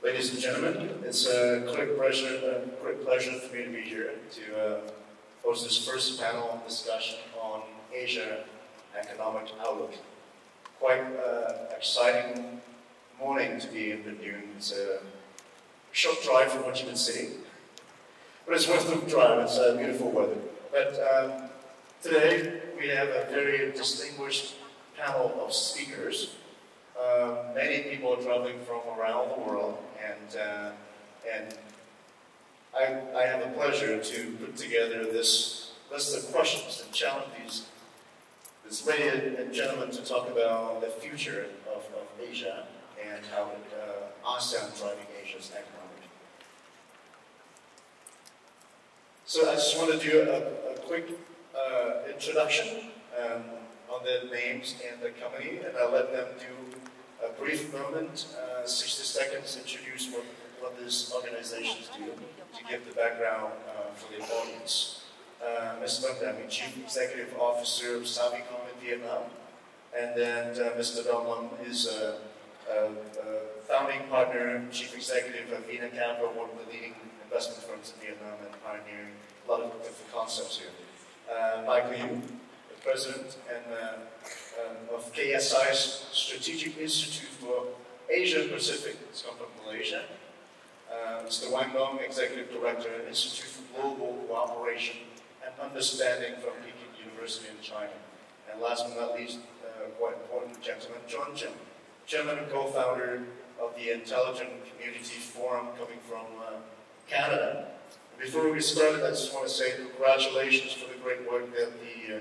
Ladies and gentlemen, it's a great pleasure, a great pleasure for me to be here to uh, host this first panel discussion on Asia economic outlook. Quite uh, exciting morning to be in the Binh Duong. It's a short drive from Ho Chi Minh City, but it's worth the drive. It's uh, beautiful weather. But um, today we have a very distinguished panel of speakers. Uh, many people are traveling from around the world, and uh, and I, I have the pleasure to put together this list of questions and challenges this lady and gentlemen to talk about the future of, of Asia and how uh, ASEAN driving Asia's economic. So I just want to do a, a quick uh, introduction um, on the names and the company, and I'll let them do a brief moment, uh, 60 seconds, introduce what, what these organizations do to give the background uh, for the audience. Uh, Ms. Chief Executive Officer of Savvycom in Vietnam, and then uh, Mr. Don Lam is a, a, a, founding partner, Chief Executive of VinaCapital, one of the leading investment firms in Vietnam and pioneering a lot of different concepts here. Uh, Michael Yeoh, the President and uh, um, of KSI's Strategic Institute for Asia Pacific, it's come from Malaysia. Uh, Mr. Wang Dong, Executive Director, Institute for Global Cooperation and Understanding from Peking University in China. And last but not least, uh, quite important gentleman, John Jung, Chairman and co-founder of the Intelligent Community Forum coming from uh, Canada. Before we start, I just want to say congratulations for the great work that the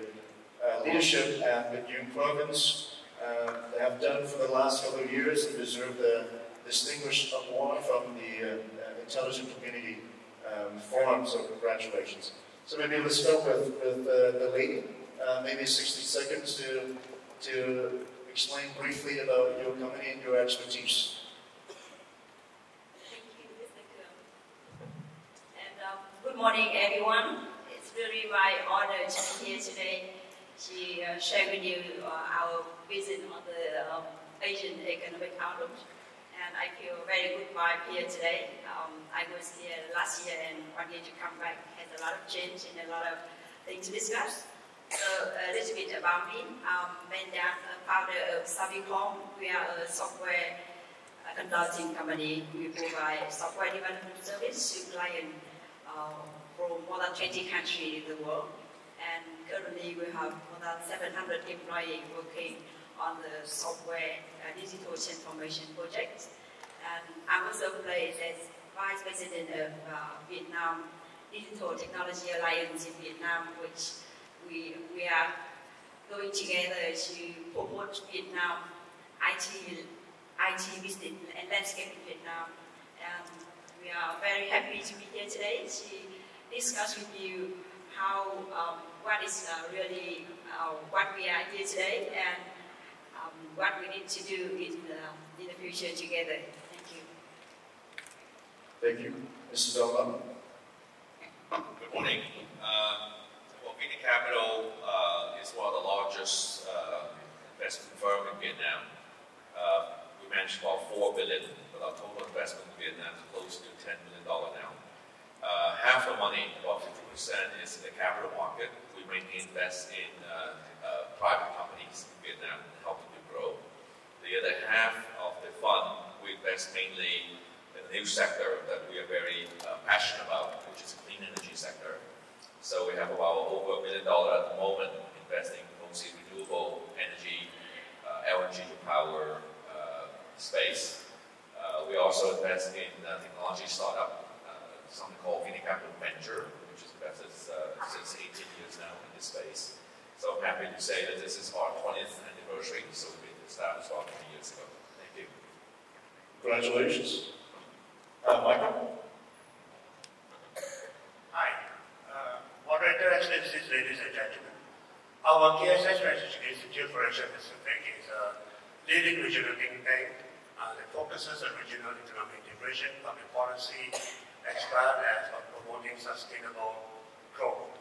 uh, uh, leadership at Binh Duong Province uh, have done for the last couple of years and deserve the distinguished award from the uh, Intelligent Community um, Forum, so congratulations. So maybe let's start with, with uh, the lady, uh, maybe 60 seconds to, to explain briefly about your company and your expertise. Um, good morning, everyone. It's really my honor to be here today to uh, share with you uh, our vision on the um, Asian economic outlook. And I feel very good vibe here today. Um, I was here last year and wanted to come back. Has a lot of change and a lot of things to discuss. So a little bit about me. I'm Dan, founder of Savvycom. We are a software uh, consulting company. We provide software development service to clients uh, from more than 20 countries in the world. And currently we have more than 700 employees working on the software uh, digital transformation project. And I'm also placed as Vice President of uh, Vietnam Digital Technology Alliance in Vietnam, which we, we are going together to promote Vietnam IT, IT business and landscape in Vietnam. And we are very happy to be here today to discuss with you how um, what is uh, really uh, what we are here today and um, what we need to do in the, in the future together. Thank you. Thank you. Mrs. Dong Good morning. Uh, well, VinaCapital uh, is one of the largest uh, investment firm in Vietnam. Uh, we manage about four billion, but our total investment in Vietnam is close to ten million dollar now. Uh, half the money, about 50%, is in the capital market. We invest in uh, uh, private companies in Vietnam and help them to grow. The other half of the fund, we invest mainly in the new sector that we are very uh, passionate about, which is the clean energy sector. So we have about over a million dollars at the moment investing mostly renewable energy, uh, LNG to power uh, space. we also invest in technology startup something called VinaCapital Venture, which has invested uh, since 18 years now in this space. So I'm happy to say that this is our 20th anniversary, so we've been established about 20 years ago. Thank you. Congratulations. Uh, Michael? Hi. Uh, moderator, Excellencies, ladies and gentlemen. Our KSI Strategic Institute for Asia Pacific is a leading regional think tank uh, that focuses on regional economic integration, public policy, as well as on promoting sustainable growth.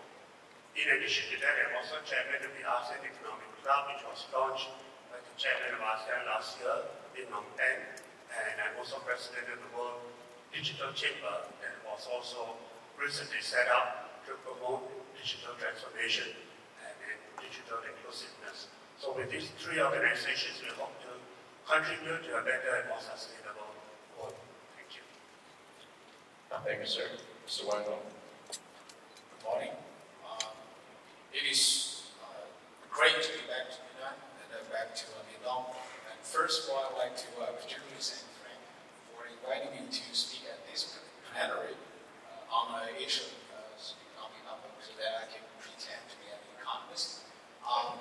In addition to that, I'm also chairman of the ASEAN Economic Club, which was launched by the chairman of ASEAN last year in Phnom Penh. and I'm also president of the World Digital Chamber that was also recently set up to promote digital transformation and, and digital inclusiveness. So with these three organizations, we hope to contribute to a better and more sustainable world. Thank you. Thank you, sir. Mr. Wang Good morning. It is uh, great to be back to Yunnan and then back to uh, Mekong. And first of all, I'd like to uh, particularly thank Frank for inviting me to speak at this plenary uh, on uh, Asian uh, economic outlook so that I can pretend to be an economist. Um,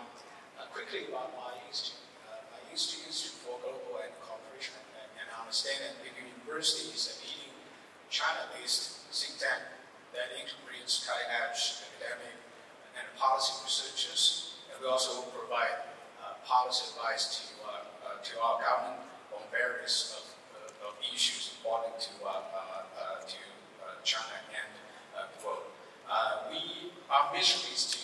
uh, quickly about my institute. Uh, my institute for global and cooperation, and, and I understand that the University is a leading China-based think tank that integrates cutting-edge academic and policy researchers, and we also provide uh, policy advice to uh, to our government on various of, uh, of issues important to, uh, uh, to China and the world. we, our mission is to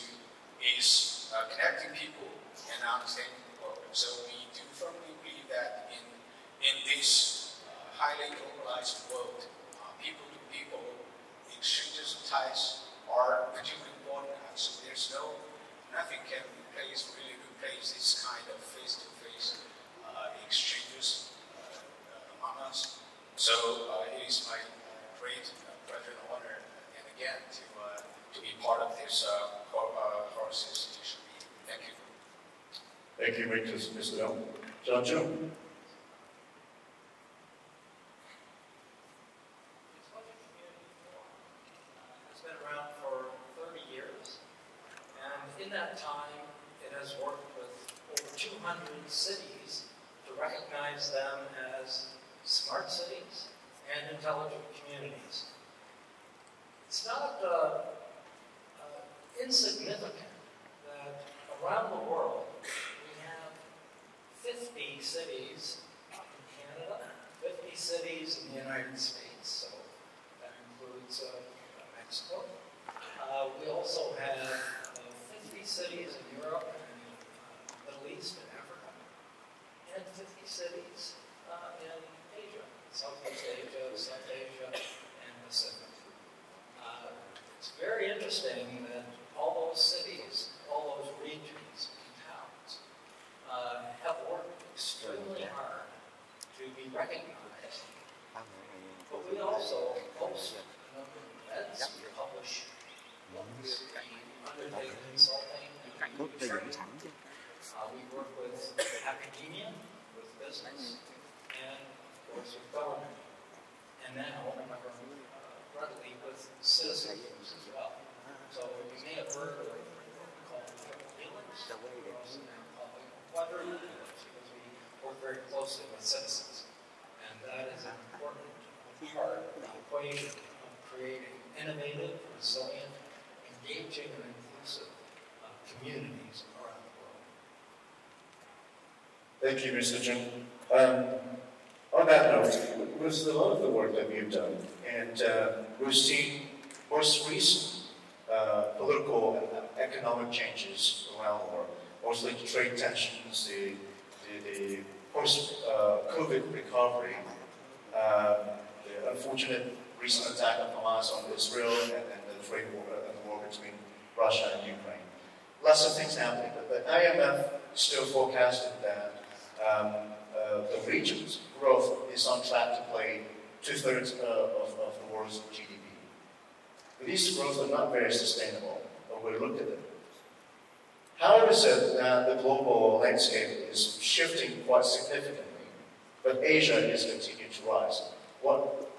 is connecting people and understanding the world. So we do firmly believe that in in this highly globalized world, people to people exchanges of ties are particularly important. So there's no nothing can replace really replace this kind of face-to-face exchanges uh, among us. So uh, it is my great pleasure and honor, and again, to, uh, to be part of this Horasis Institution meeting. Thank you. Thank you, Mr. Dong. John Jung. In that time, it has worked with over 200 cities to recognize them as smart cities and intelligent communities. It's not uh, uh, insignificant that around the world we have 50 cities in Canada, 50 cities in the United States, so that includes uh, Mexico. Uh, we also have 50 cities in Europe and Middle East and Africa, and 50 cities uh, in Asia, Southeast Asia, South Asia, and Pacific. Uh, it's very interesting that all those cities, all those regions and towns uh, have worked extremely hard to be recognized. But we also host a number of events, we publish books, we undertake consulting, Uh, we work with academia, with business, and of government. And now, uh, readily with citizens as well. So you may have heard of what we call triple helix. We also now call it quadruple helix because we work very closely with citizens. And that is an important part of the equation of creating innovative, resilient, engaging, and inclusive communities Thank you, Mr. Jung. Um, on that note, with a lot of the work that we've done, and uh, we've seen most recent uh, political and economic changes around the world, mostly trade tensions, the, the, the post-COVID uh, recovery, um, the unfortunate recent attack of Hamas on Israel, and, and the trade war, and the war between Russia and Ukraine. Lots of things happening, but the IMF still forecasted that um, uh, the region's growth is on track to play two-thirds uh, of, of the world's GDP. But these growths are not very sustainable, but we look at them. How is it that the global landscape is shifting quite significantly, but Asia is continuing to rise? What,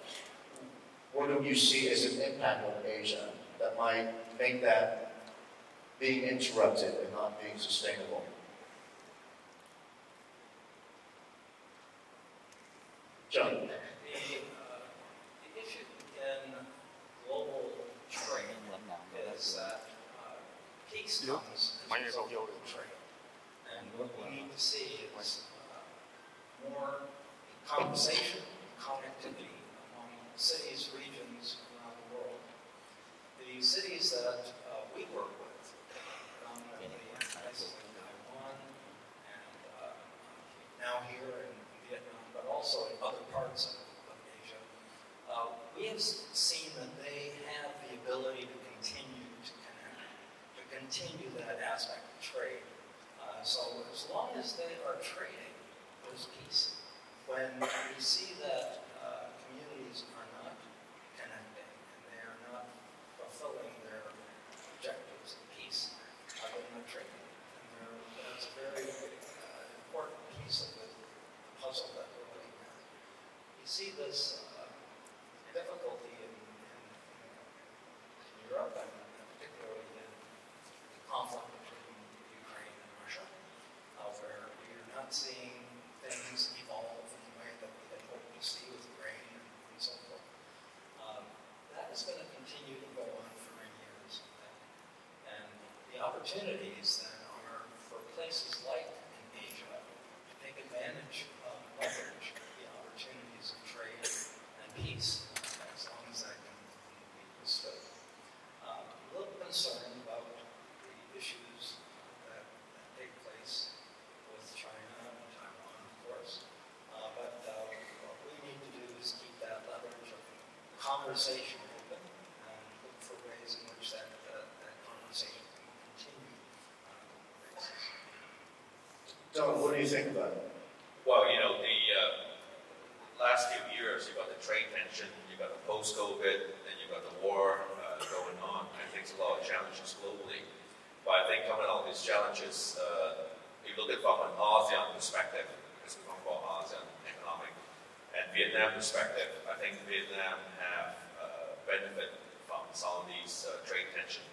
what do you see as an impact on Asia that might make that being interrupted and not being sustainable? John. The, uh, issue in global trade is that uh, peace comes as a result trade. And what we need to see is uh, more conversation, connectivity among cities, regions around the world. The cities that uh, we work with, predominantly in Taiwan and uh, now here in Vietnam, but also also in other parts of, of Asia, uh, we have seen that they have the ability to continue to connect, to continue that aspect of trade. Uh, so as long as they are trading, there's peace. When we see that uh, communities are not connecting and they are not fulfilling their objectives of peace, uh, they're not trading. And that's a very uh, important piece of the puzzle that we're looking at. You see this uh, difficulty in, in, in Europe and particularly in the conflict between Ukraine and Russia, uh, where you're not seeing things evolve in the way that we had hoped to see with grain and, and so forth. Um, that is going to continue to go on for many years. And, and the opportunities then are for places like in Asia to take advantage of leverage the opportunities of trade and peace as long as that can be withstood. Um, a little concerned about the issues that, that take place with China and Taiwan, of course. Uh, but uh, what we need to do is keep that leverage of conversation open and look for ways in which that, uh, that conversation can continue on a global basis. Don, what do you think? Well, you know, the uh, last few years, you've got the trade tension, you've got the post-COVID, then you've got the war uh, going on. I think it's a lot of challenges globally. But I think coming of these challenges, uh, you look at it from an ASEAN perspective, as we talk about ASEAN economic, and Vietnam perspective, I think Vietnam have uh, benefited from some of these uh, trade tension.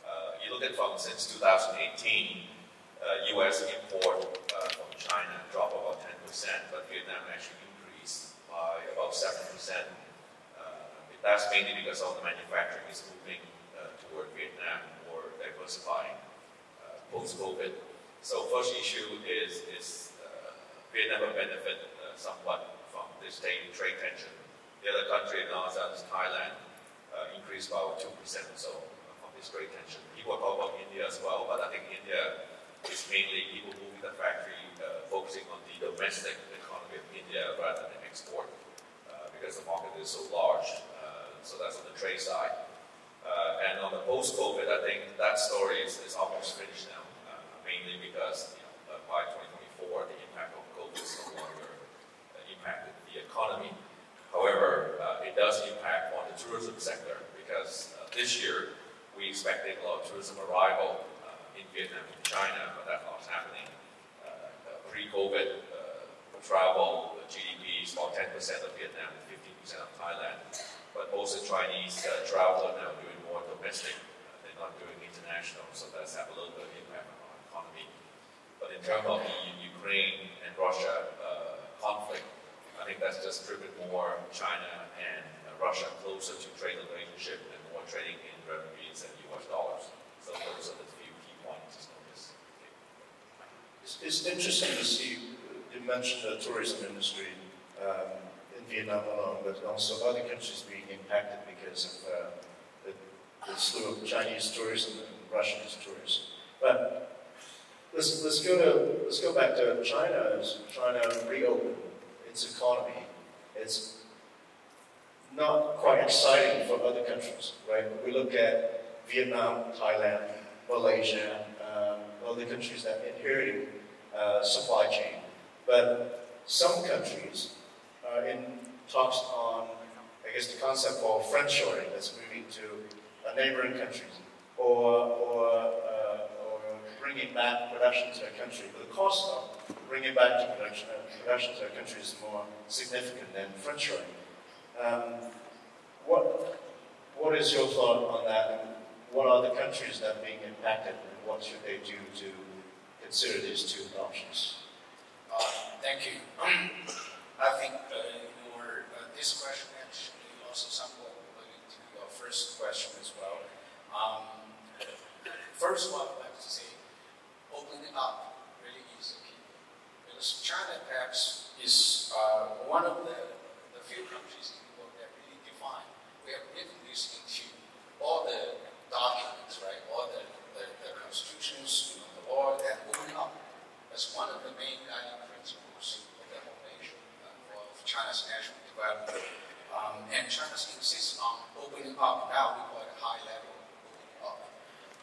Uh, you look at from since 2018, uh, U.S. import uh, from China dropped about 10%, but Vietnam actually increased by about 7%. Uh, that's mainly because all the manufacturing is moving uh, toward Vietnam or diversifying uh, post-COVID. So first issue is, is uh, Vietnam will benefit uh, somewhat from this trade, trade tension. The other country in ASEAN is Thailand, uh, increased by 2% or so from this trade tension. People talk about India as well, but I think India is mainly people moving the factory, uh, focusing on the domestic economy of India rather than export, because the market is so large. Uh, so that's on the trade side. Uh, and on the post-COVID, I think that story is, is almost finished now, uh, mainly because you know, uh, by 2024, the impact of COVID is no longer impacted the economy. However, it does impact on the tourism sector because this year we expected a lot of tourism arrival in Vietnam and China, but that's not happening. Uh, Pre-COVID, uh, travel GDP is about 10% of Vietnam and 15% of Thailand. But the Chinese uh, travel now doing more domestic. Uh, they're not doing international, so that's had a little bit of impact on our economy. But in terms of the Ukraine and Russia uh, conflict, I think that's just driven more China and uh, Russia closer to trade relationship and more trading in renminbi and US dollars. So those are the few key points. It's, it's interesting to see, you mentioned the tourism industry um, Vietnam alone, but also other countries being impacted because of uh, the, the slew of Chinese tourism and Russian tourism. But let's, let's, go to, let's go back to China. China reopened its economy, it's not quite exciting for other countries, right? We look at Vietnam, Thailand, Malaysia, um, other countries that inherited uh, supply chain. But some countries are in talks on, I guess, the concept called friendshoring that's moving to a neighboring country or, or, uh, or bringing back production to a country. But the cost of bringing back to production, uh, production to a country is more significant than friendshoring. Um, what, what is your thought on that? And what are the countries that are being impacted and what should they do to consider these two options? Uh, thank you. I think uh, this question actually also somewhat related to your first question as well. Um, first of all, I'd like to say, opening up really is key. Because China perhaps is uh, one of the, the few countries in the world that really define, we have written this into all the documents, right, all the, the, the constitutions, you know, the law, that opening up as one of the main guiding principles of the whole nation, uh, of China's national web. Um, and China insists on opening up, now we call it high level opening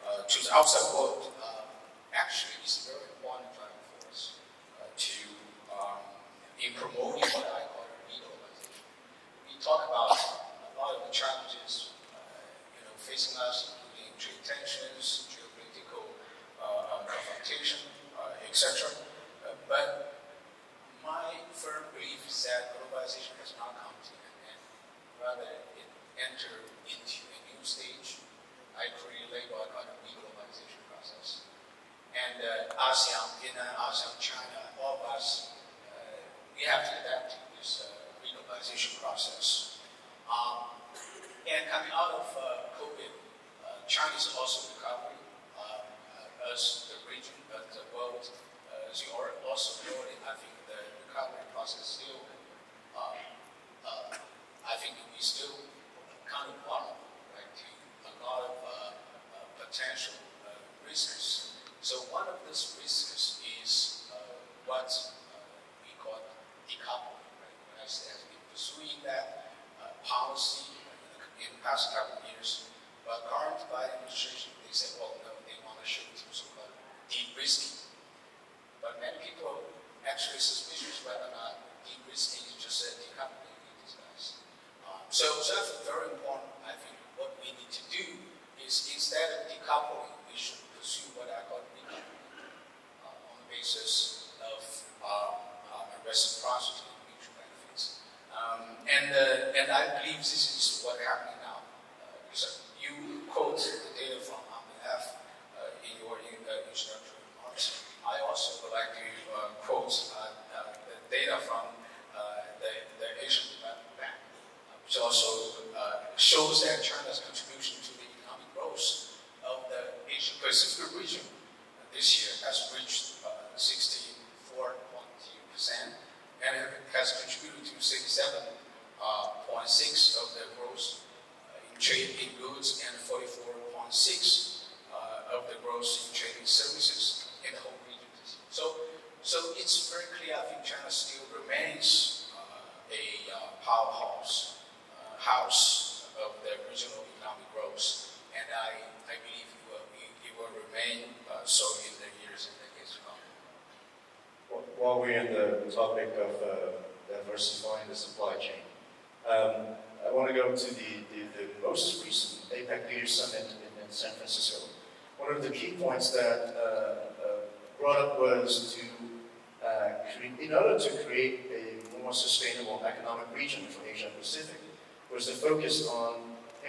uh, to the outside world. Uh, actually, it's very important driving force uh, to um, in promoting what I call regionalization. We talk about a lot of the challenges uh, you know, facing us, including trade tensions,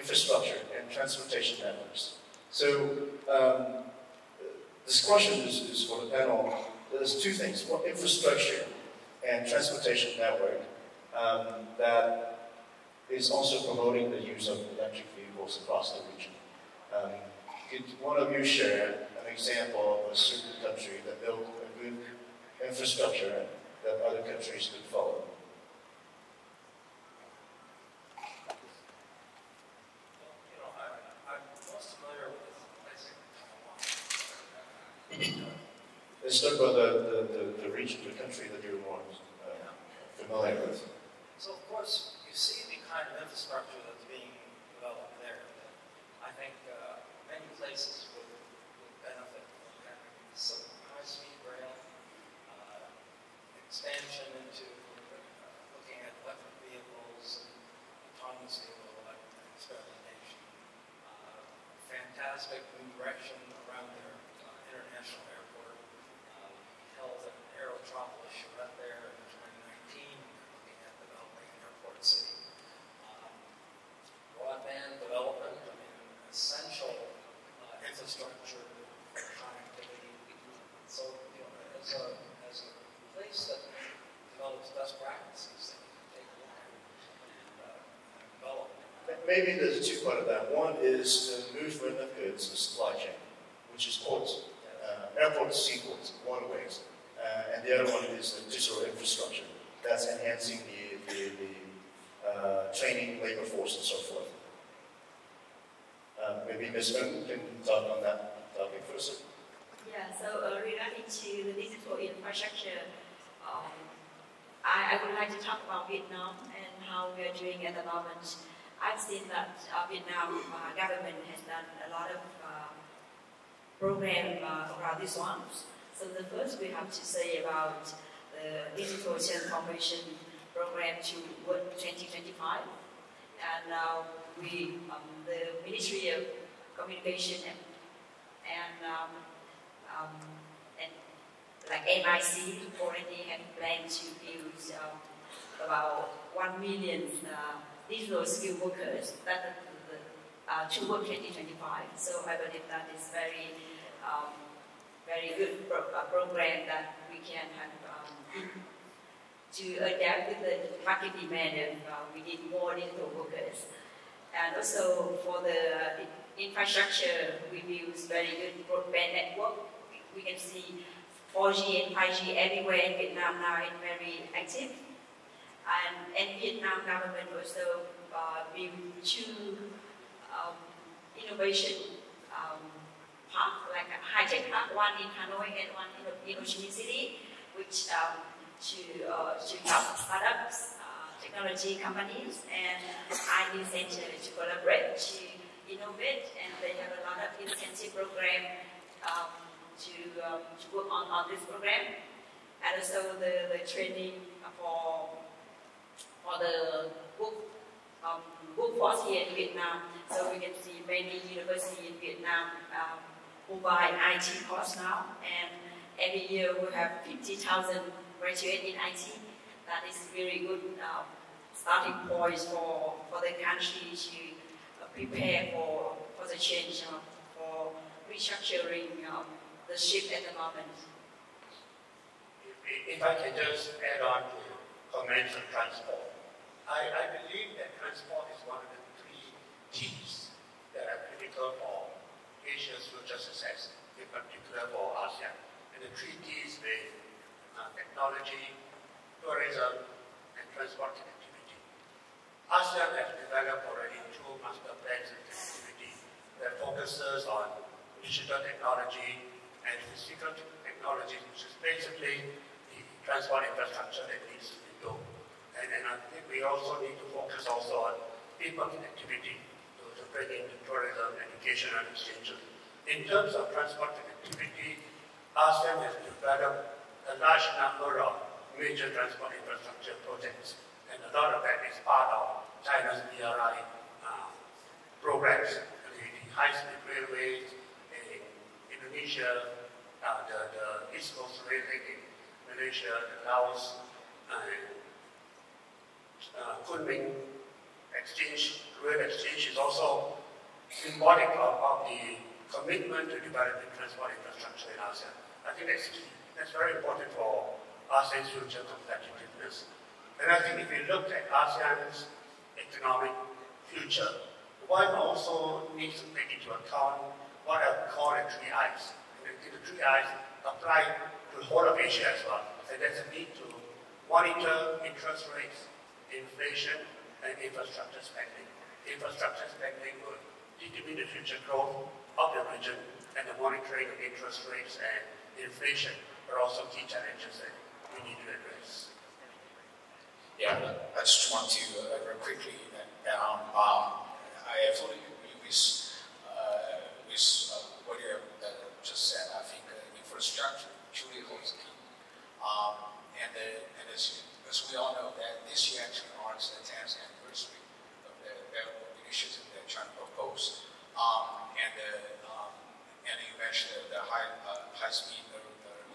infrastructure and transportation networks. So um, this question is, is, for the panel. There's two things, one, infrastructure and transportation network um, that is also promoting the use of electric vehicles across the region. Um, could one of you share an example of a certain country that built a good infrastructure that other countries could follow? It's sort of the, the, the, region the country that you're more uh, familiar with. So, of course, you see the kind of infrastructure maybe there's a two part of that. One is the movement of goods, the supply chain, which is ports, uh, airports, seaports, waterways, uh, and the other one is the digital infrastructure. That's enhancing the, the, the uh, training, labor force, and so forth. Uh, maybe Ms. Ng can talk on that topic first. Yeah, so uh, regarding to the digital infrastructure, um, I, I would like to talk about Vietnam and how we are doing at the moment. I've seen that uh, Vietnam uh, government has done a lot of uh, program uh, around this one. So the first we have to say about the digital transformation program to Work 2025. And uh, we, um, the Ministry of Communication and, and, um, um, and like MIC already have planned to build um, about 1 million uh, digital skill workers that uh, to work 2025. So I believe that is very, um, very good pro uh, program that we can have um, to adapt with the market demand and uh, we need more digital workers. And also for the infrastructure, we use very good broadband network. We can see 4G and 5G everywhere in Vietnam now is very active. And, and Vietnam government also uh, two um, innovation um, park, like a high-tech park, one in Hanoi and one in, in Ho Chi Minh City, which um, to, uh, to help startups, uh, technology companies, and ID Center to collaborate, to innovate, and they have a lot of incentive program um, to, um, to work on, on this program. And also the, the training for for the book um, workforce here in Vietnam. So we can see many universities in Vietnam um, provide IT course now, and every year we have 50,000 graduates in IT. That is very good uh, starting point for, for the country to uh, prepare for, for the change, uh, for restructuring uh, the shift at the moment. If, I can just add on to comments on transport. I, I believe that transport is one of the three T's that are critical for Asia's future success, in particular for ASEAN. And the three T's being uh, technology, tourism, and transport connectivity. ASEAN has developed already two master plans in connectivity that focuses on digital technology and physical technology, which is basically the transport infrastructure that needs to be built. And, I think we also need to focus also on people connectivity to, to bring in tourism, education, and exchange. In terms of transport connectivity, ASEAN has developed a large number of major transport infrastructure projects, and a lot of that is part of China's BRI uh, programs, the high-speed railways in Indonesia, uh, the, the East Coast Railway in Malaysia, Laos, and uh, Kunming exchange, rail exchange is also symbolic of, of the commitment to developing transport infrastructure in ASEAN. I think that's key. That's very important for ASEAN's future competitiveness. And I think if we look at ASEAN's economic future, one also needs to take into account what I call the three I's. And the, three I's apply to the whole of Asia as well. And there's a need to monitor interest rates, inflation, and infrastructure spending. Infrastructure spending will determine the future growth of the region, and the monitoring of interest rates and inflation are also key challenges that we need to address. Yeah, I just want to uh, very quickly add. Um, I fully agree with, uh, with uh, what you uh, just said. I think uh, infrastructure truly holds key. Um, and, uh, and as because we all know that this year actually marks the 10th anniversary of the Initiative that China proposed. Um, and, uh, um, and you mentioned the, high, uh, high speed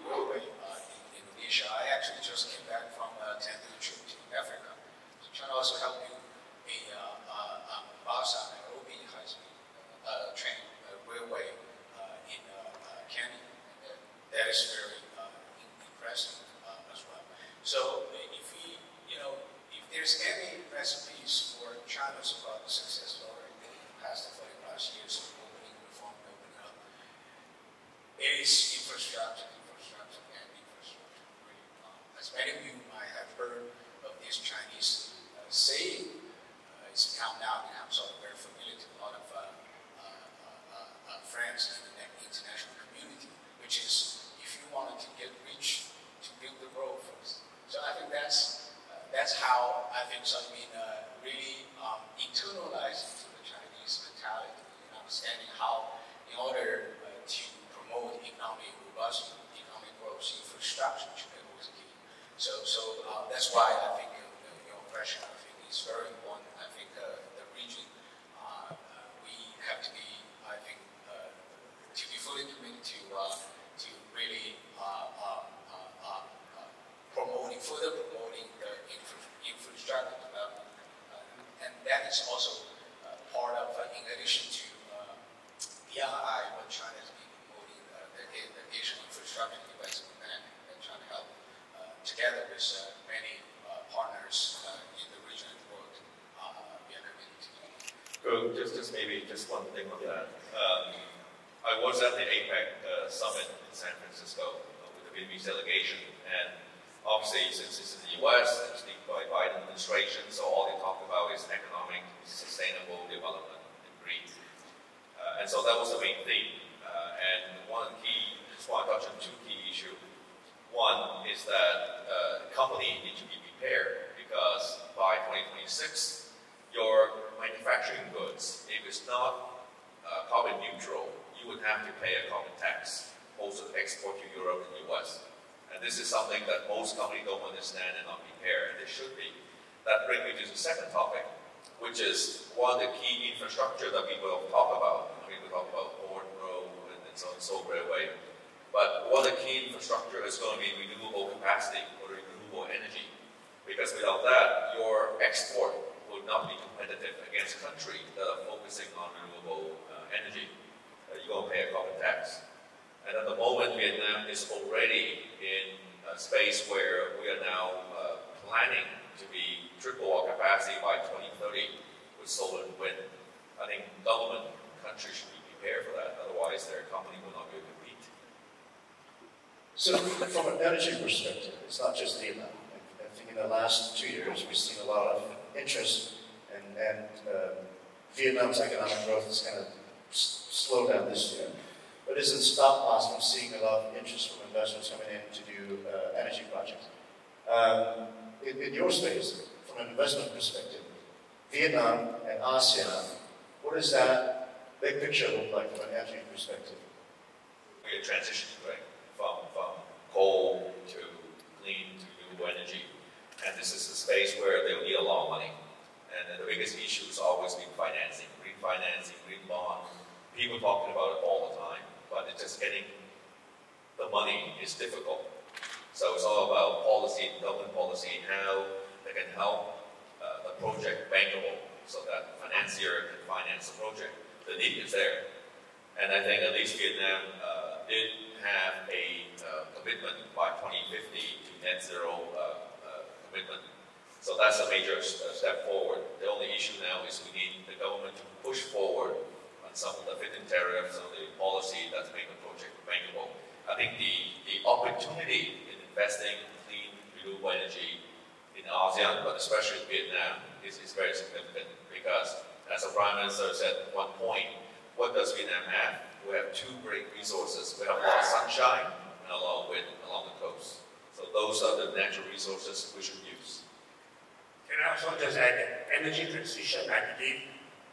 railway uh, in Indonesia. I actually just came back from a 10 day trip to Africa. So China also helped me a uh, uh, Nairobi high speed uh, train uh, railway uh, in uh, uh, Kenya. That is very uh, impressive uh, as well. So there's any recipes for China's about the success story in the past 40 plus years of opening, reform, opening up, it is infrastructure, infrastructure, and infrastructure. Really. Um, as many of you might have heard of this Chinese uh, saying, uh, it's now now I'm sort of very familiar to a lot of uh, uh, uh, uh friends in the international community, which is if you wanted to get rich, to build the road first. So I think that's that's how I think Sunbeam uh, really um, internalized into the Chinese mentality and understanding how, in order uh, to promote economic robustness, economic growth, infrastructure should be always key. So, so uh, that's why I think uh, your question I think is very important. I think uh, the region uh, we have to be, I think, to be fully committed to to really promoting further promoting the infra infrastructure development, and that is also part of, in addition to BRI, what China has been promoting the, the Asian infrastructure investment bank and trying to help together with many partners in the region and world we are committed to. Just, just maybe just one thing on that. Um, I was at the APEC uh, summit in San Francisco uh, with the Vietnamese delegation, and obviously since it's in the U.S. it's by Biden administration, so all they talk about is economic, sustainable development and green. Uh, and so that was the main theme. Uh, and one key, just want to touch on two key issues. One is that uh, the company need to be prepared because by 2026, your manufacturing goods, if it's not uh, carbon neutral, you would have to pay a carbon tax, also export to Europe and US. And this is something that most companies don't understand and not prepare, and they should be. That brings me to the second topic, which is one of the key infrastructure that we will talk about. We talk about port, road, and so on and so railway. But one of the key infrastructure is going to be renewable capacity or renewable energy. Because without that, your export would not be competitive against countries that are focusing on renewable uh, energy. Uh, you're going to pay a carbon tax. And at the moment, Vietnam is already in a space where we are now uh, planning to be triple our capacity by 2030 with solar and wind. I think government countries should be prepared for that, otherwise their company will not be able to so from an energy perspective, it's not just Vietnam. I think in the last two years, we've seen a lot of interest and, and uh, Vietnam's economic growth has kind of slowed down this year. But it doesn't stop us from seeing a lot of interest from investors coming in to do uh, energy projects. Um, in, in, your space, from an investment perspective, Vietnam and ASEAN, what does that big picture look like from an energy perspective? We are transitioning, right? from, from coal to clean to renewable energy. And this is a space where they'll need a lot of money. And the biggest issue has always been financing, green financing, green bond. People talking about it all the time, but it's just getting the money is difficult. So it's all about policy, government policy, how they can help uh, the project bankable so that the financier can finance the project. The need is there. And I think at least Vietnam uh, did have a uh, commitment by 2050 to net zero uh, uh, commitment. So that's a major step forward. The only issue now is we need the government to push forward some of the feed-in tariffs, of the policy that's making the project bankable. I think the, the opportunity in investing in clean, renewable energy in ASEAN, but especially in Vietnam, is, is very significant because, as the Prime Minister said at one point, what does Vietnam have? we have two great resources. We have a lot of sunshine and a lot of wind along the coast. So those are the natural resources we should use. Can I also just add that energy transition, I believe,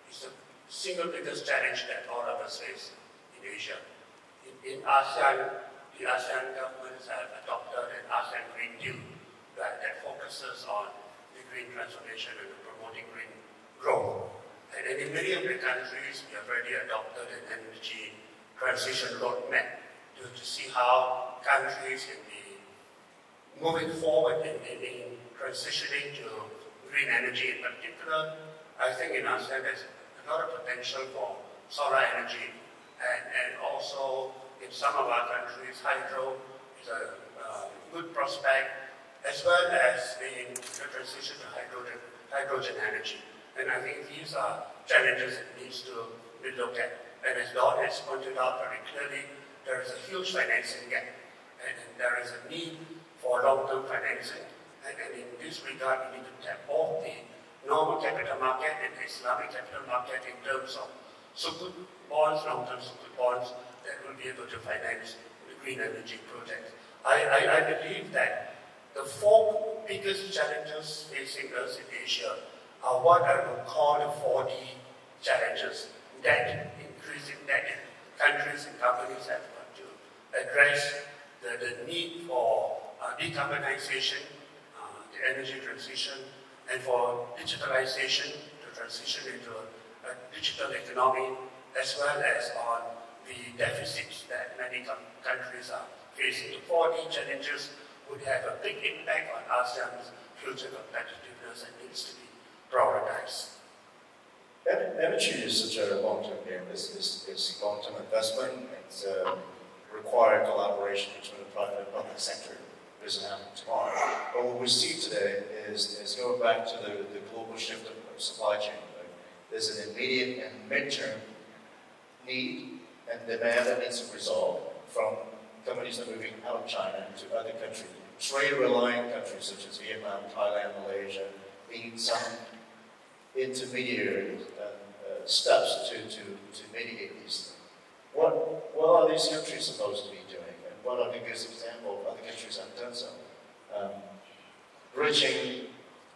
is the single biggest challenge that all of us face in Asia. In, in ASEAN, the ASEAN governments have adopted an ASEAN Green Deal that, that focuses on the green transformation and promoting green growth. And in many of the countries, we have already adopted an energy transition roadmap to, to see how countries can be moving forward in, in, in transitioning to green energy in particular. I think in ASEAN there's lot of potential for solar energy and, and also in some of our countries, hydro is a uh, good prospect as well as the, the transition to hydrogen, hydrogen energy. And I think these are challenges that needs to be looked at. And as Don has pointed out very clearly, there is a huge financing gap. And, and there is a need for long-term financing. And, and, in this regard, we need to tap both the normal capital market and Islamic capital market in terms of sukuk bonds, long-term sukuk bonds that will be able to finance the green energy projects. I, I, I believe that the four biggest challenges facing us in Asia are what I would call the 4D challenges. Debt, increasing debt countries and companies have got to address the, the need for uh, decarbonization, uh, the energy transition, and for digitalization to transition into a, a digital economy, as well as on the deficits that many countries are facing. The 4D challenges would have a big impact on ASEAN's future competitiveness and needs to be prioritized. Energy is such a long-term game. It's, it's, it's long-term investment. It's uh, required collaboration between the private and public sector. Doesn't happen tomorrow. But what we see today is, is going back to the, the global shift of, supply chain. Right? There's an immediate and midterm need and demand that needs to resolve from companies that are moving out of China to other countries, trade-reliant countries such as Vietnam, Thailand, Malaysia, being some intermediary uh, uh, steps to, to, to mitigate these things. What, what are these countries supposed to be what are the good examples of other countries have done so? Um, bridging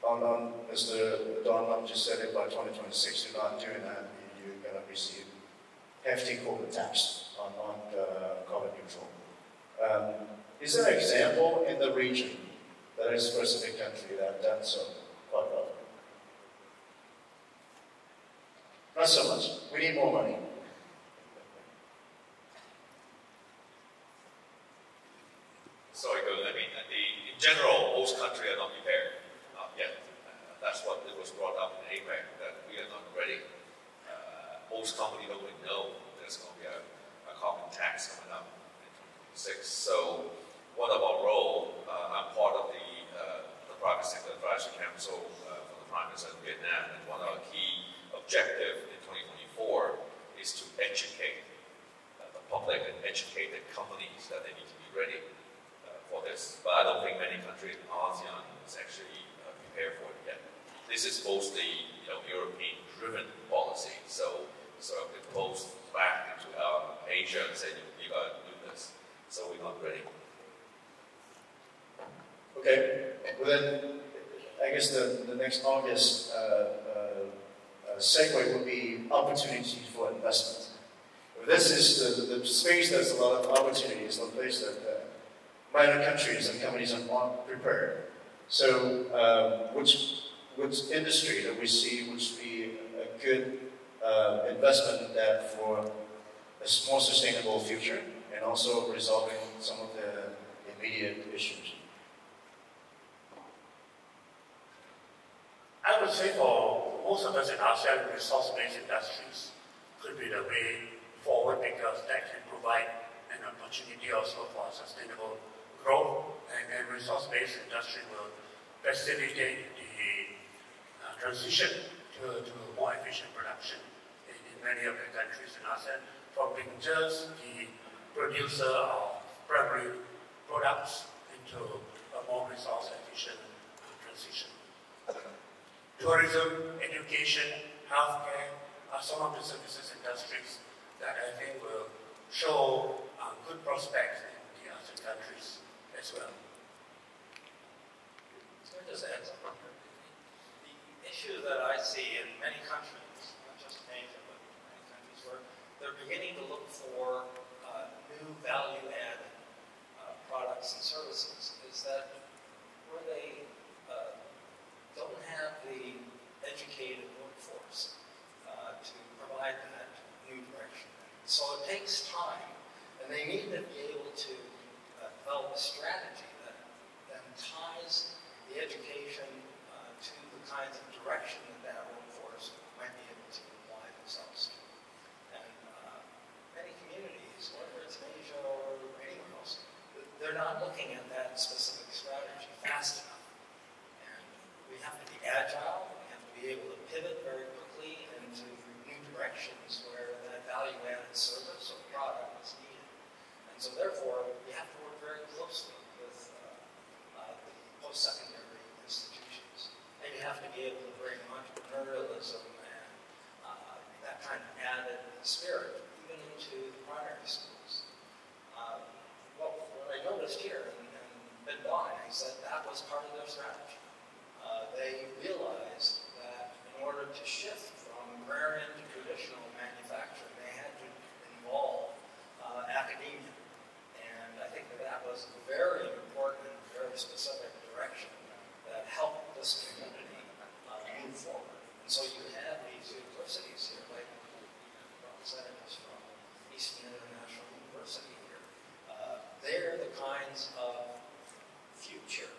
on, on Mr. Don just said it by 2026, you're not doing that, you're going to receive hefty corporate tax on, on uh, carbon neutral. Um, is there an example in the region that is a specific country that done so quite well? Not so much. We need more money. Sorry, go. I mean, the, in general, most countries are not prepared uh, yet. Uh, that's what it was brought up in APEC, that we are not ready. Uh, most companies don't even know there's going to be a, a carbon tax coming up in 2026. So, what of our role? Uh, I'm part of the, uh, the Private Sector Advisory Council uh, for the Prime Minister of Vietnam, and one of our key objective in 2024 is to educate uh, the public and educate the companies that they need to be ready uh, for this. But I don't think many countries in ASEAN is actually uh, prepared for it yet. This is mostly you know, European-driven policy, so sort of imposed back into uh, Asia and say you, you got to do this. So we're not ready. Okay, well then, I guess the, the next August uh, uh, segue would be opportunities for investment. This is the, the space that's a lot of opportunities, the place that uh, minor countries and companies are not prepared. So, um, which which industry that we see would be a good uh, investment that for a more sustainable future and also resolving some of the immediate issues? I would say for most of us in ASEAN, resource-based industries could be the way forward because that can provide an opportunity also for sustainable growth and, and resource-based industry will facilitate the uh, transition to, to more efficient production in, in, many of the countries in ASEAN. From being just the producer of primary products into a more resource-efficient transition. Tourism, education, healthcare are some of the services industries that I think will show uh, good prospects in the other countries as well. So just add something. The issue that I see in many countries, not just in Asia, but in many countries where they're beginning to look for uh, new value-added uh, products and services, is that where they don't have the educated workforce uh, to provide that new direction. So it takes time, and they need to be able to uh, develop a strategy that then ties the education uh, to the kinds of direction that that workforce might be able to apply themselves to. And uh, many communities, whether it's Asia or anywhere else, they're not looking at that specific strategy fast enough have to be agile, we have to be able to pivot very quickly into new directions where that value-added service or product is needed. And so therefore, we have to work very closely with uh, uh, the post-secondary institutions. And you have to be able to bring entrepreneurialism and uh, that kind of added spirit even into the primary schools. Uh, well, what I noticed here, and, and Binh Duong, companies that that was part of their strategy. Uh, they realized that in order to shift from agrarian to traditional manufacturing, they had to involve uh, academia. And I think that that was a very important, very specific direction that helped this community uh, move forward. And so you have these universities here, like representatives from Eastern International University here. Uh, they're the kinds of future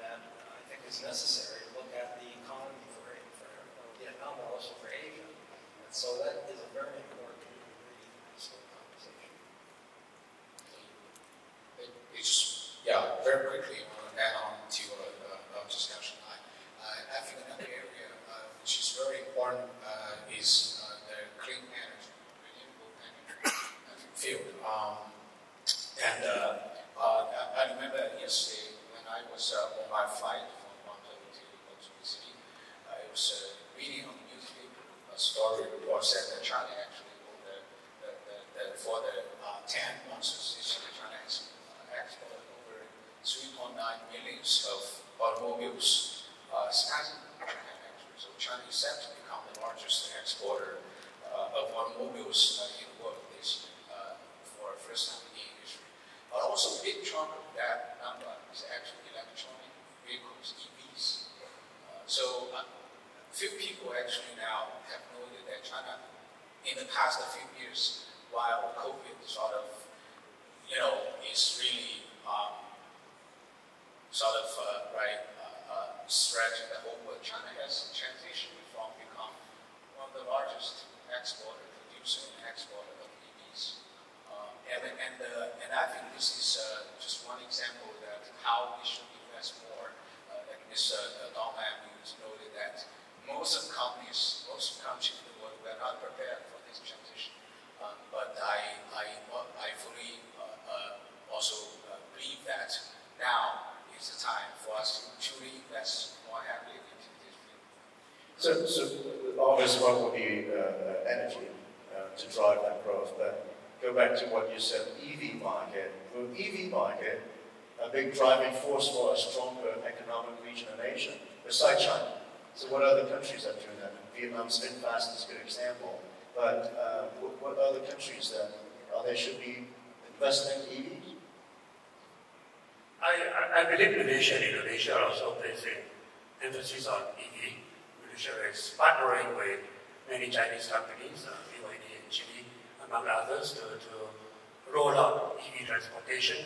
that I think is necessary to look at the economy for, for Vietnam, but also for Asia. And so that is a very important ingredient in this whole conversation. It- It's, yeah, very quickly, I want to add on to uh, our discussion. I, I- I think another area uh, which is very important uh, is uh, the clean energy, renewable energy uh, field. Um, and uh, uh, I, I remember yesterday when I was uh, on my flight from Guangzhou to Minh City, I was uh, reading on the newspaper a story report said that China actually, the, the, the, for the uh, 10 months of this year, China has uh, exported over 3.9 million of automobiles, uh. So China is set to become the largest exporter uh, of automobiles uh, in the world this uh, for the first time. But also a big chunk of that number is actually electronic vehicles, EVs. Uh, so uh, few people actually now have noted that China, in the past a few years, while COVID sort of, you know, is really um, sort of uh, right uh, uh, stretching the whole world, China has transitioned from become one of the largest exporter, producer, and exporter of EVs. And and uh, and I think this is uh, just one example that how we should invest more. Uh, like Ms. Uh, Don Lam noted that most of companies, most countries in the world were not prepared for this transition. Um, but I, I, I fully uh, uh, also uh, believe that now is the time for us to truly invest more heavily into this field. So, so the obvious one will be uh, uh, energy uh, to drive that growth. But go back to what you said, EV market. EV market, a big driving force for a stronger economic region in Asia, besides China. So what other countries are doing that? vietnam Vietnam's VinFast is a good example. But uh, what, what other countries that are they should be investing in EVs? I, I, believe Malaysia and Indonesia are also placing emphasis on EV. Malaysia is partnering with many Chinese companies, uh, BYD and Geely, among others, to, to roll out EV transportation.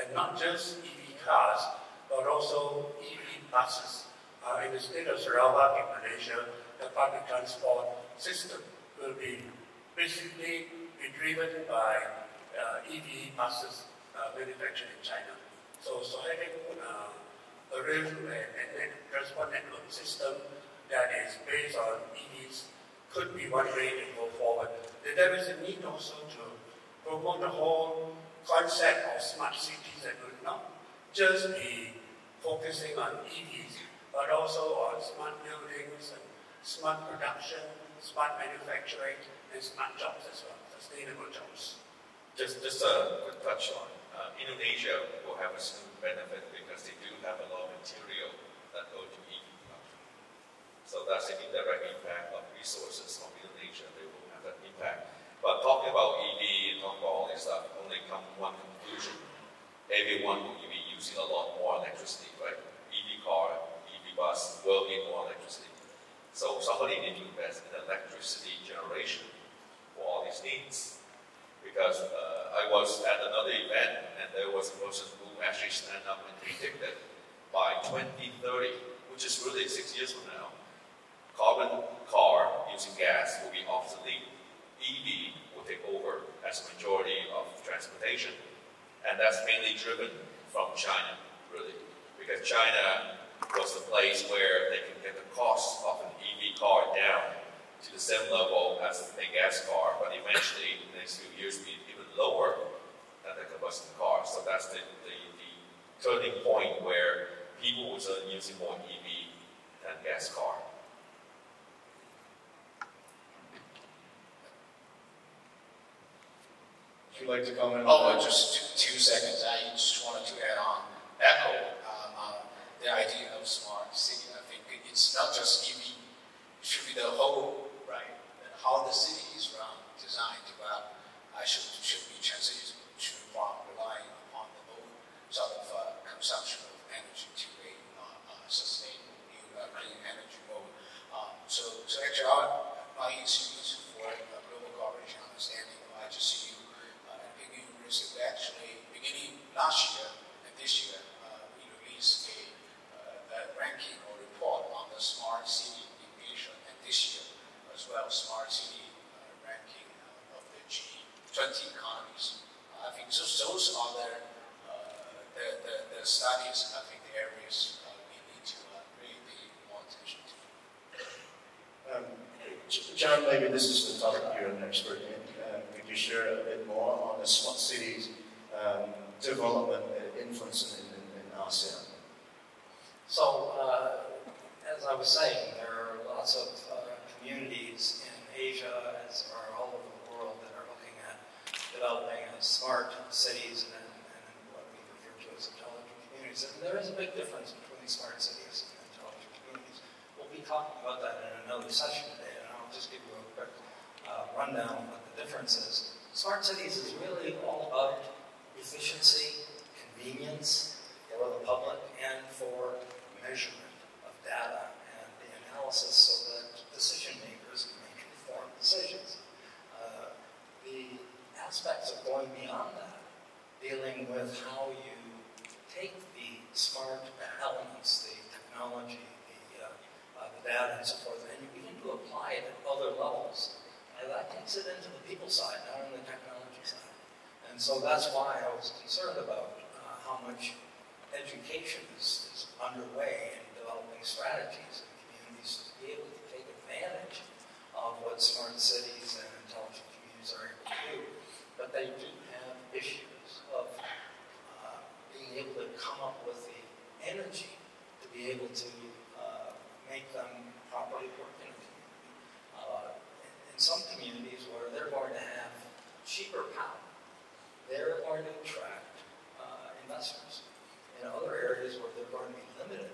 And not just EV cars, but also EV buses. Uh, in the state of Sarawak in Malaysia, the public transport system will be basically be driven by uh, EV buses uh, manufactured in China. So, so having uh, a rail and, and transport network system that is based on EVs could be one way to go forward. There is a need also to promote the whole concept of smart cities will not just be focusing on EVs, but also on smart buildings and smart production, smart manufacturing, and smart jobs as well, sustainable jobs. Just, just a quick touch on uh, Indonesia will have a smooth benefit because they do have a lot of material that go to EV production. So that's the indirect impact of resources from Indonesia. They will But talking about EV and talking about all this stuff, only come one conclusion. Everyone will be using a lot more electricity, right? EV car, EV bus will need more electricity. So somebody needs to invest in electricity generation for all these needs. Because uh, I was at another event and there was a person who actually stand up and predicted by 2030, which is really six years from now, carbon car using gas will be obsolete. EV will take over as a majority of transportation. And that's mainly driven from China, really. Because China was the place where they can get the cost of an EV car down to the same level as a big gas car, but eventually in the next few years be even lower than the combustion car. So that's the, the, the turning point where people will start using more EV than gas car. Would you like to comment on Oh, that? just two, two seconds. I just wanted to add on, echo uh, my the idea of smart city. I think it's not just EV, it should be the whole, right? And how the city is run, designed, well, I should, should be transitioned to relying upon the low sort of uh, consumption of energy to a uh, uh, sustainable new uh, clean energy mode. Um, so, so actually, our, my for uh, global cooperation understanding of IGCU uh, Peking University actually beginning last year and this year uh, we released a, uh, ranking or report on the smart city in Asia and this year as well smart city uh, ranking of the G20 economies. I think so, those are the, uh, the, the, the studies, I think the areas uh, we need to really pay more attention to. Um, John, maybe this is the topic you're an expert in. You share a bit more on the smart cities um, development and influence in, in, in ASEAN? So, uh, as I was saying, there are lots of uh, communities in Asia, as are all over the world, that are looking at developing smart cities and, and what we refer to as intelligent communities. And there is a big difference between smart cities and intelligent communities. We'll be talking about that in another session today, and I'll just give you a quick uh, rundown of what the difference is. Smart cities is really all about efficiency, convenience for the public, and for measurement of data and the analysis so that decision makers can make informed decisions. Uh, the aspects of going beyond that, dealing with how you take the smart elements, the technology, the, uh, uh, the data, and so forth, and you begin to apply it at other levels. That takes it into the people side, not on the technology side. And so that's why I was concerned about uh, how much education is, is underway in developing strategies in communities to be able to take advantage of what smart cities and intelligent communities are able to do. But they do have issues of uh, being able to come up with the energy to be able to uh, make them properly work in a community. Uh, in, in some communities where they're going to have cheaper power, they're going to attract uh, investors in other areas where they're going to be limited,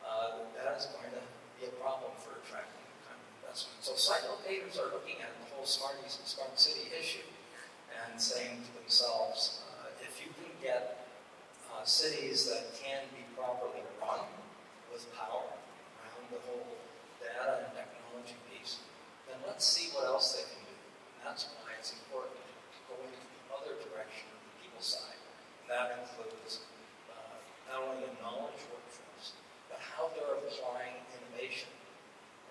uh, that is going to be a problem for attracting kind of investment. So site locators are looking at the whole smart, smart city issue and saying to themselves, uh, if you can get uh, cities that can be properly run with power around the whole data and technology piece, then let's see what else they can do. And that's why it's important to go into the other direction of the people side. And that includes not only the knowledge workforce, but how they're applying innovation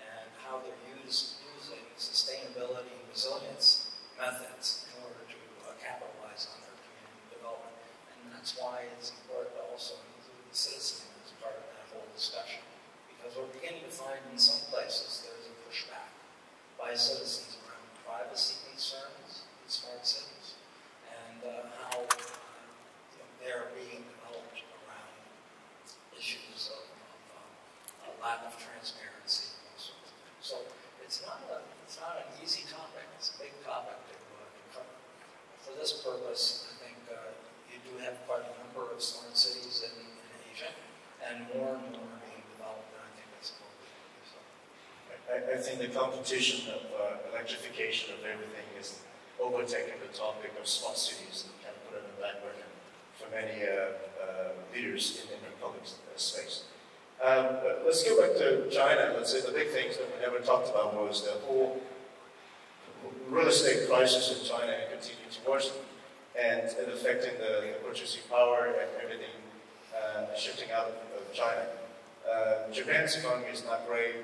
and how they're use, using sustainability and resilience methods in order to uh, capitalize on their community development. And that's why it's important to also include the citizen as part of that whole discussion. Because we're beginning to find in some places there's a pushback by citizens around privacy concerns in smart cities and uh, how uh, you know, they're being issues of, of uh, a lack of transparency and those sorts of things. So it's not a, it's not an easy topic. It's a big topic to, uh, to cover. For this purpose, I think uh, you do have quite a number of smart cities in, in Asia, and more and more are being developed. And I think that's important. So. I, think the competition of uh, electrification of everything is overtaking the topic of smart cities and kind of put it in the back burner for many uh, uh, leaders in, in the public space. Um, let's go back to China. Let's say the big things that we never talked about was the whole real estate crisis in China and continuing to worsen and, and affecting the, the, purchasing power and everything uh, shifting out of, of China. Uh, Japan's economy is not great.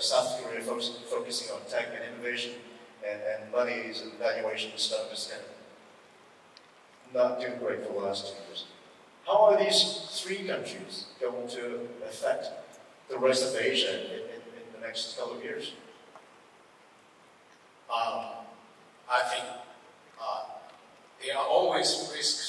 South Korea focusing on tech and innovation, and, and monies and valuation stuff is not doing great for the last two years. How are these three countries going to affect the rest of Asia in, in, in the next couple of years? Um, I think uh, there are always risks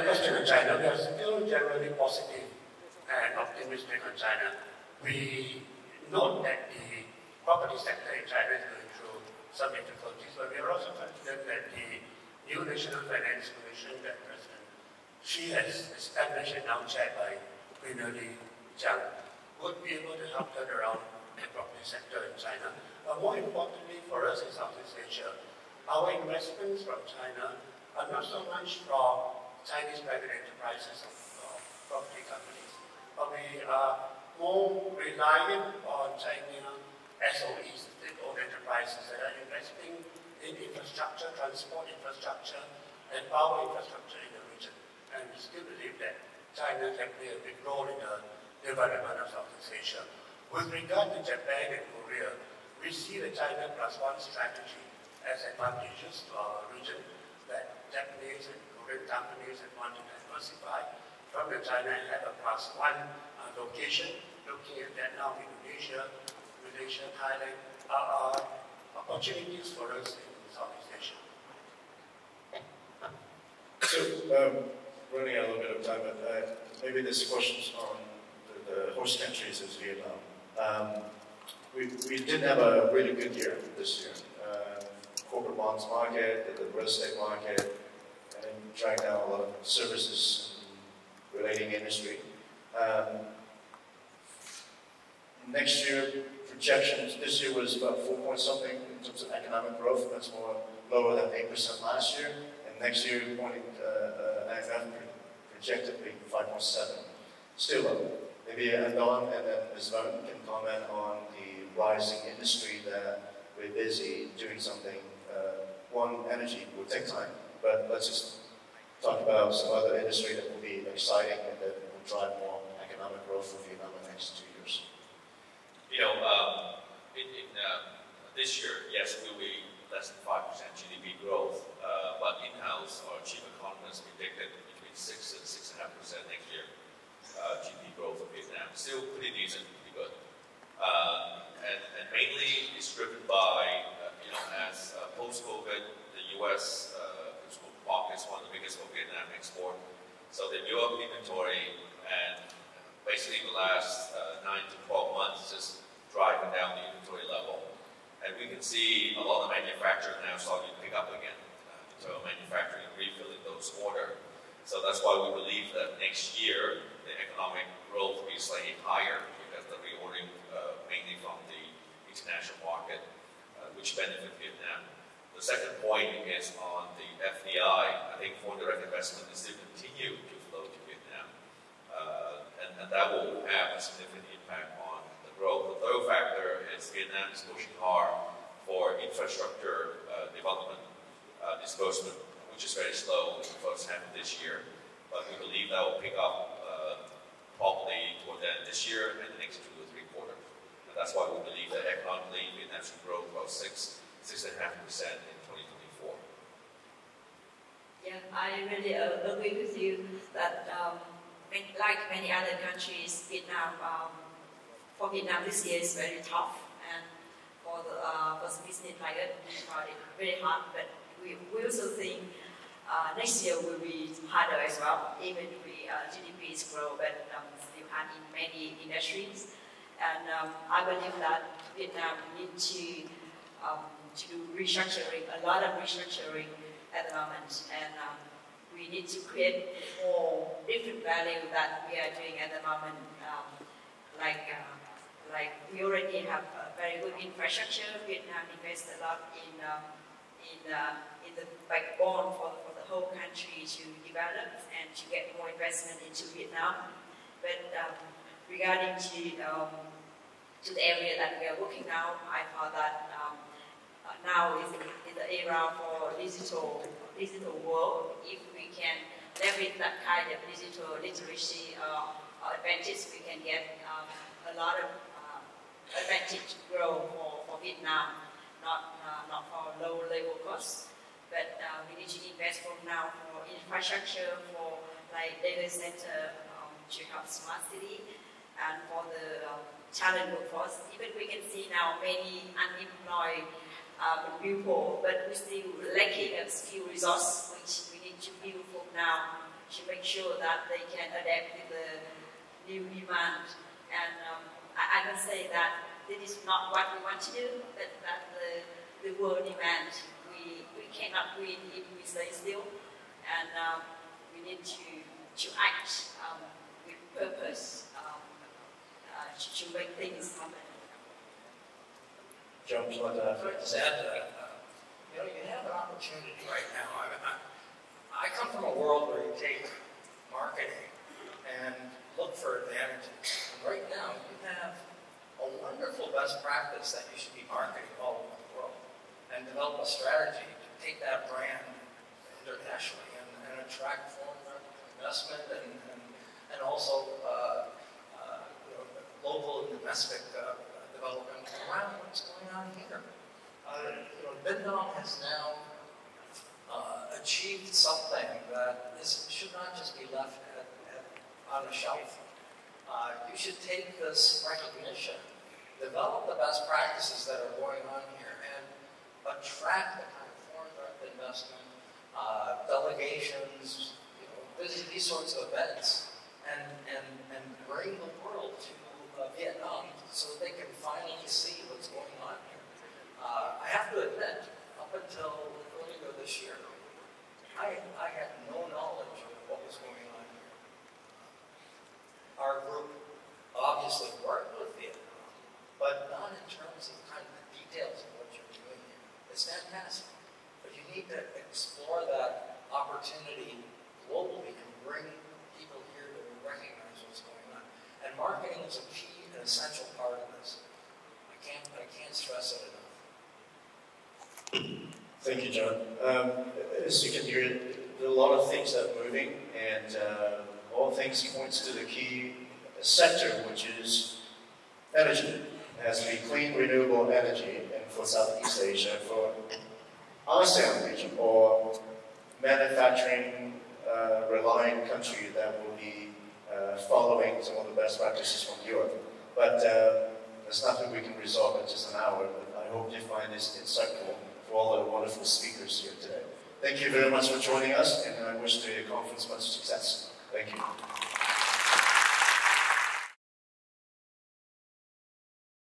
Question on China, we are still generally positive and optimistic on China. We note that the property sector in China is going through some difficulties, but we are also confident that the new National Finance Commission that President Xi has established and now chaired by Renali Zhang would be able to help turn around the property sector in China. But more importantly for us in Southeast Asia, our investments from China are not so much from Chinese private enterprises or property companies, but we are more reliant on China SOEs, state-owned enterprises that are investing in infrastructure, transport infrastructure, and power infrastructure in the region. And we still believe that China can play a big role in the development of Southeast Asia. With regard to Japan and Korea, we see the China plus one strategy as advantageous to our region that Japanese and Korean companies that want to diversify from the China have a plus one uh, location, looking at Vietnam, Indonesia, Malaysia, Thailand, are opportunities for us in Southeast Asia. So, um, running out a little bit of time, but uh, maybe this question's on the, the, host countries as Vietnam. Um, we, we did have a really good year this year. Uh, corporate bonds market, the real estate market, and dragged down a lot of services relating industry. Um, next year, projections, this year was about 4 point something in terms of economic growth. That's more lower than 8% last year. Next year, pointing uh, IMF projected being 5.7. Still low. Maybe Andon and then Ms. Van can comment on the rising industry that we're busy doing something. Uh, one, energy will take time, but let's just talk about some other industry that will be exciting and that will drive more economic growth for Vietnam in the next two years. You know, um, in, in uh, this year, yes, we will be less than 5% GDP growth, uh, but in-house, our chief economist predicted between 6 and 6.5% next year uh, GDP growth of Vietnam. Still pretty decent, pretty good. Uh, and, and, mainly it's driven by, uh, you know, as uh, post-COVID, the U.S. Uh, market is one of the biggest for Vietnam export. So they built up inventory and basically the last 9 to 12 months just driving down the inventory level. And we can see a lot of manufacturers now starting to pick up again. Uh, so manufacturing refilling those orders. So that's why we believe that next year the economic growth will be slightly higher because the reordering uh, mainly from the international market, uh, which benefit Vietnam. The second point is on the FDI. I think foreign direct investment is still continue to flow to Vietnam, uh, and, and that will have a significant impact on the growth. The third factor is Vietnam is pushing hard for infrastructure uh, development uh, disbursement, which is very slow in the first half of this year. But we believe that will pick up uh, probably toward the end of this year and the next two or three quarters. And that's why we believe that economically Vietnam should grow about six, six and a half percent in 2024. Yeah, I really uh, agree with you that, um, like many other countries, Vietnam, um, for Vietnam this year is very tough, and for the uh, for business like it, it's very hard. But we, we also think uh, next year will be harder as well, even if we, uh, GDP is grow, but um, still hard in many industries. And um, I believe that Vietnam need to um, to do restructuring, a lot of restructuring at the moment, and um, we need to create more different value that we are doing at the moment, um, like. Uh, like we already have a very good infrastructure. Vietnam invests a lot in um, in uh, in the backbone for, for the whole country to develop and to get more investment into Vietnam. But um, regarding to um, to the area that we are working now, I thought that um, uh, now is, is the era for digital digital world. If we can leverage that kind of digital literacy uh, advantage, we can get um, a lot of advantage grow for, for Vietnam, not, uh, not for low labor costs. But uh, we need to invest from now for infrastructure, for like data center um, to have smart city, and for the um, talent workforce. Even we can see now many unemployed um, people, but we still lacking of skill resource, which we need to build from now to make sure that they can adapt to the new demand. And um, I, I can say that this is not what we want to do, but that the, the world demands. We, we cannot win if we stay still, and um, we need to, to act um, with purpose um, uh, to, to make things happen. John, would you like to add? Just that. Uh, you know, you have an opportunity right now. I, I, I come from a world where you take marketing and look for advantages. And right now, you have a wonderful best practice that you should be marketing all over the world and develop a strategy to take that brand internationally and, and attract foreign investment and, and, and also uh, uh, you know, local and domestic uh, development around what's going on here. Uh, you know, Binh Duong has now uh, achieved something that is, should not just be left at, at, on the shelf. Uh, you should take this recognition, develop the best practices that are going on here, and attract the kind of foreign direct investment, uh, delegations, you know, these, sorts of events, and, and, and bring the world to uh, Vietnam so they can finally see what's going on here. Uh, I have to admit, up until earlier this year, I, I had no knowledge of what was going on our group obviously worked with Vietnam, but not in terms of kind of the details of what you're doing here. It's fantastic. But you need to explore that opportunity globally and bring people here to recognize what's going on. And marketing is a key and essential part of this. I can't, I can't stress it enough. Thank you, John. Um, as you can hear, there are a lot of things that are moving, and uh, all things points to the key sector, which is energy. Has to be clean, renewable energy, and for Southeast Asia, for ASEAN region, or manufacturing uh, reliant country that will be uh, following some of the best practices from Europe. But uh, there's nothing we can resolve in just an hour, but I hope you find this insightful for all the wonderful speakers here today. Thank you very much for joining us, and I wish the conference much success. Thank you.